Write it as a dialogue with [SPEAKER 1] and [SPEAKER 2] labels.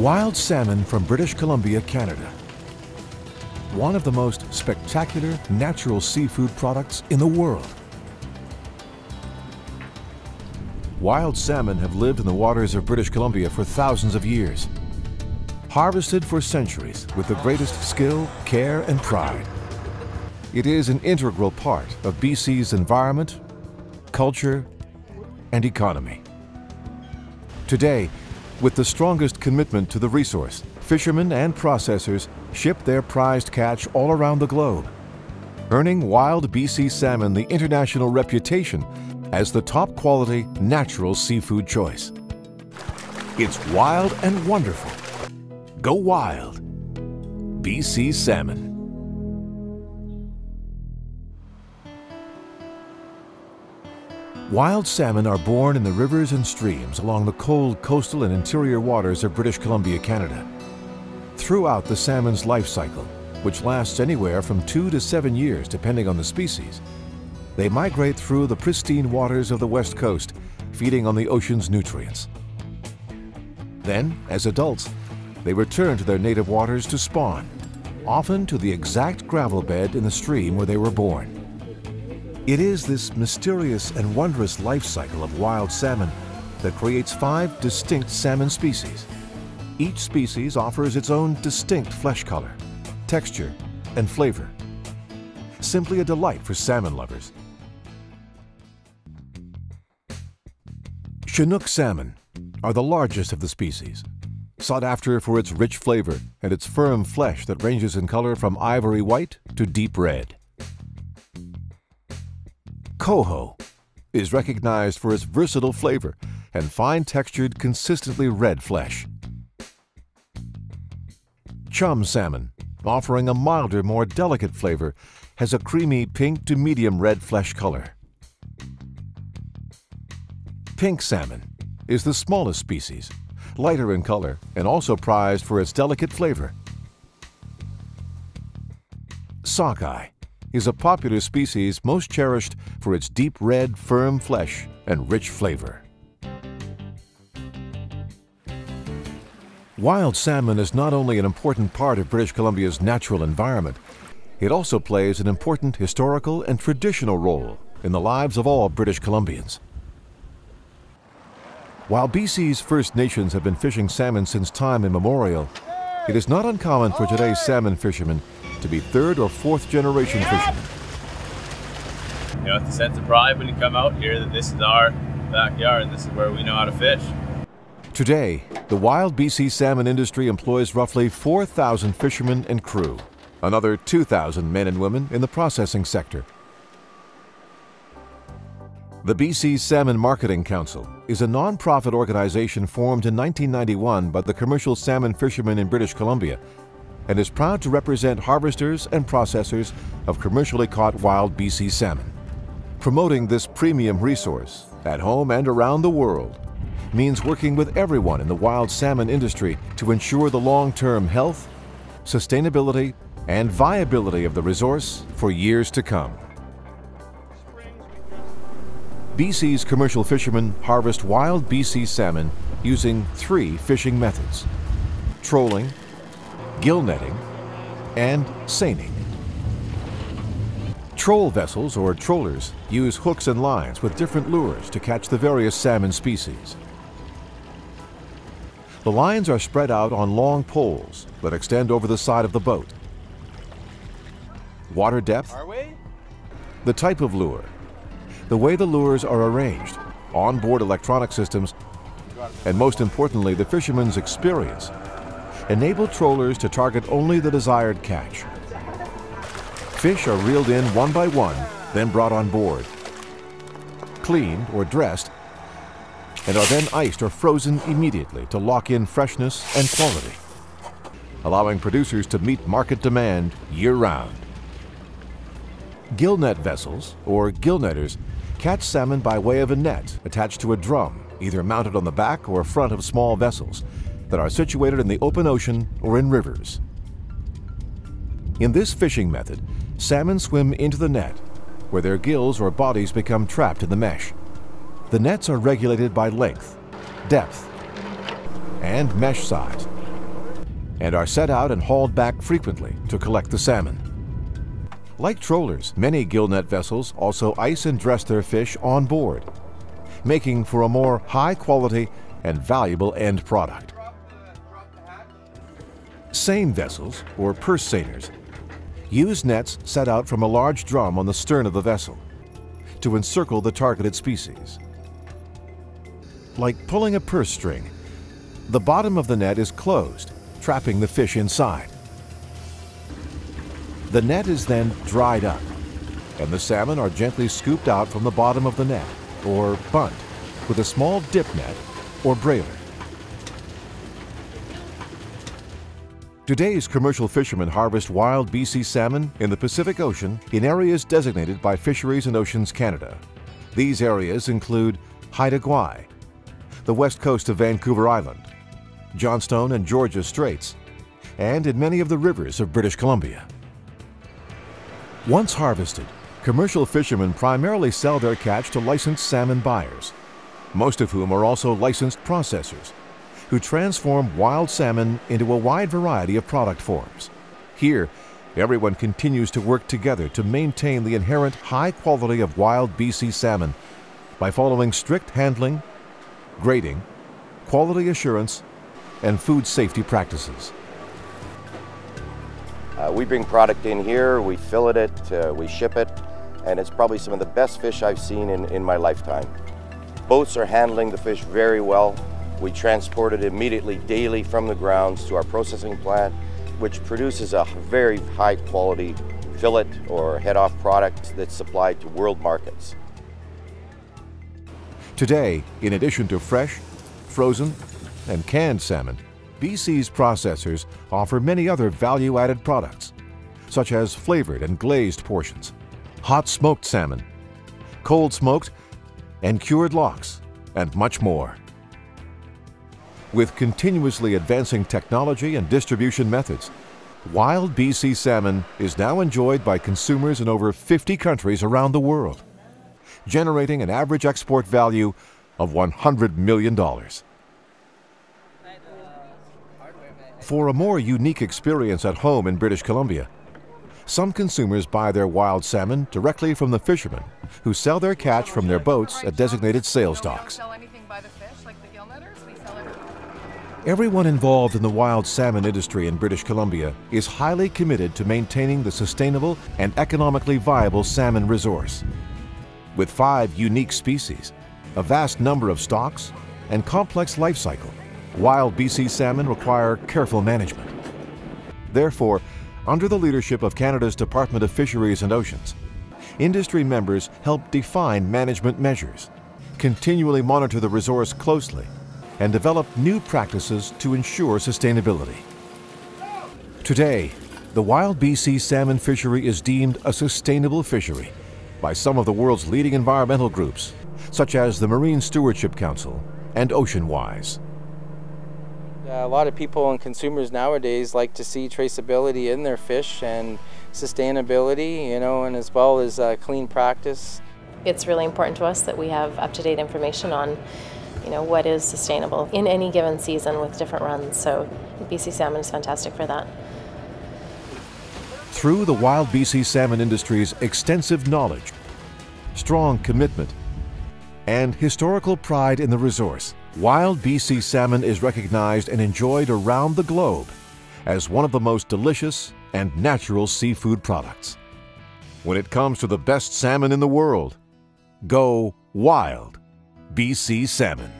[SPEAKER 1] Wild salmon from British Columbia, Canada. One of the most spectacular natural seafood products in the world. Wild salmon have lived in the waters of British Columbia for thousands of years. Harvested for centuries with the greatest skill, care, and pride. It is an integral part of BC's environment, culture, and economy. Today, with the strongest commitment to the resource, fishermen and processors ship their prized catch all around the globe, earning wild BC salmon the international reputation as the top quality natural seafood choice. It's wild and wonderful. Go wild. BC Salmon. Wild salmon are born in the rivers and streams along the cold coastal and interior waters of British Columbia, Canada. Throughout the salmon's life cycle, which lasts anywhere from two to seven years depending on the species, they migrate through the pristine waters of the west coast, feeding on the ocean's nutrients. Then, as adults, they return to their native waters to spawn, often to the exact gravel bed in the stream where they were born. It is this mysterious and wondrous life cycle of wild salmon that creates five distinct salmon species. Each species offers its own distinct flesh color, texture, and flavor. Simply a delight for salmon lovers. Chinook salmon are the largest of the species, sought after for its rich flavor and its firm flesh that ranges in color from ivory white to deep red. Coho is recognized for its versatile flavor and fine-textured, consistently red flesh. Chum salmon, offering a milder, more delicate flavor, has a creamy pink to medium red flesh color. Pink salmon is the smallest species, lighter in color and also prized for its delicate flavor. Sockeye is a popular species most cherished for its deep red, firm flesh and rich flavor. Wild salmon is not only an important part of British Columbia's natural environment, it also plays an important historical and traditional role in the lives of all British Columbians. While BC's First Nations have been fishing salmon since time immemorial, it is not uncommon for today's salmon fishermen to be third or fourth generation fishermen.
[SPEAKER 2] You know, it's a sense of pride when you come out here that this is our backyard and this is where we know how to fish.
[SPEAKER 1] Today, the wild BC salmon industry employs roughly 4,000 fishermen and crew, another 2,000 men and women in the processing sector. The BC Salmon Marketing Council is a non-profit organization formed in 1991 by the commercial salmon fishermen in British Columbia and is proud to represent harvesters and processors of commercially caught wild BC salmon. Promoting this premium resource at home and around the world means working with everyone in the wild salmon industry to ensure the long-term health, sustainability, and viability of the resource for years to come. BC's commercial fishermen harvest wild BC salmon using three fishing methods trolling, gill netting, and seining. Troll vessels or trollers use hooks and lines with different lures to catch the various salmon species. The lines are spread out on long poles that extend over the side of the boat. Water depth, the type of lure, the way the lures are arranged, onboard electronic systems, and most importantly, the fisherman's experience enable trollers to target only the desired catch. Fish are reeled in one by one, then brought on board, cleaned or dressed, and are then iced or frozen immediately to lock in freshness and quality, allowing producers to meet market demand year-round. Gillnet vessels, or gillnetters, catch salmon by way of a net attached to a drum, either mounted on the back or front of small vessels, that are situated in the open ocean or in rivers. In this fishing method, salmon swim into the net, where their gills or bodies become trapped in the mesh. The nets are regulated by length, depth, and mesh size and are set out and hauled back frequently to collect the salmon. Like trollers, many gillnet vessels also ice and dress their fish on board, making for a more high quality and valuable end product. Seine vessels, or purse seiners, use nets set out from a large drum on the stern of the vessel to encircle the targeted species. Like pulling a purse string, the bottom of the net is closed, trapping the fish inside. The net is then dried up, and the salmon are gently scooped out from the bottom of the net, or bunt, with a small dip net or brailer. Today's commercial fishermen harvest wild BC salmon in the Pacific Ocean in areas designated by Fisheries and Oceans Canada. These areas include Haida Gwaii, the west coast of Vancouver Island, Johnstone and Georgia Straits, and in many of the rivers of British Columbia. Once harvested, commercial fishermen primarily sell their catch to licensed salmon buyers, most of whom are also licensed processors who transform wild salmon into a wide variety of product forms. Here, everyone continues to work together to maintain the inherent high quality of wild BC salmon by following strict handling, grading, quality assurance, and food safety practices.
[SPEAKER 3] Uh, we bring product in here, we fillet it, uh, we ship it, and it's probably some of the best fish I've seen in, in my lifetime. Boats are handling the fish very well. We transport it immediately daily from the grounds to our processing plant, which produces a very high quality fillet or head off product that's supplied to world markets.
[SPEAKER 1] Today, in addition to fresh, frozen, and canned salmon, BC's processors offer many other value added products, such as flavored and glazed portions, hot smoked salmon, cold smoked, and cured lox, and much more. With continuously advancing technology and distribution methods, wild BC salmon is now enjoyed by consumers in over 50 countries around the world, generating an average export value of $100 million. For a more unique experience at home in British Columbia, some consumers buy their wild salmon directly from the fishermen who sell their catch from their boats at designated sales docks. Everyone involved in the wild salmon industry in British Columbia is highly committed to maintaining the sustainable and economically viable salmon resource. With five unique species, a vast number of stocks, and complex life cycle, wild BC salmon require careful management. Therefore, under the leadership of Canada's Department of Fisheries and Oceans, industry members help define management measures, continually monitor the resource closely, and develop new practices to ensure sustainability. Today, the wild BC salmon fishery is deemed a sustainable fishery by some of the world's leading environmental groups, such as the Marine Stewardship Council and OceanWise.
[SPEAKER 4] A lot of people and consumers nowadays like to see traceability in their fish and sustainability, you know, and as well as uh, clean practice.
[SPEAKER 5] It's really important to us that we have up-to-date information on you know, what is sustainable in any given season with different runs. So BC Salmon is fantastic for that.
[SPEAKER 1] Through the wild BC salmon industry's extensive knowledge, strong commitment, and historical pride in the resource, wild BC salmon is recognized and enjoyed around the globe as one of the most delicious and natural seafood products. When it comes to the best salmon in the world, go wild. BC Salmon.